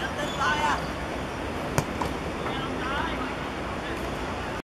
Right,